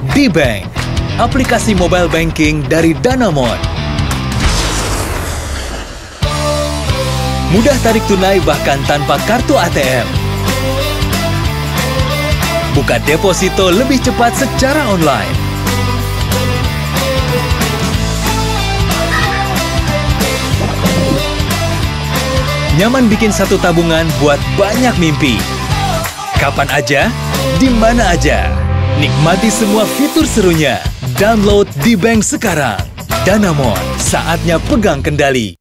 D-Bank, aplikasi mobile banking dari Danamon. Mudah tarik tunai bahkan tanpa kartu ATM. Buka deposito lebih cepat secara online. Nyaman bikin satu tabungan buat banyak mimpi. Kapan aja, di mana aja. Nikmati semua fitur serunya. Download di Bank sekarang. Danamon, saatnya pegang kendali.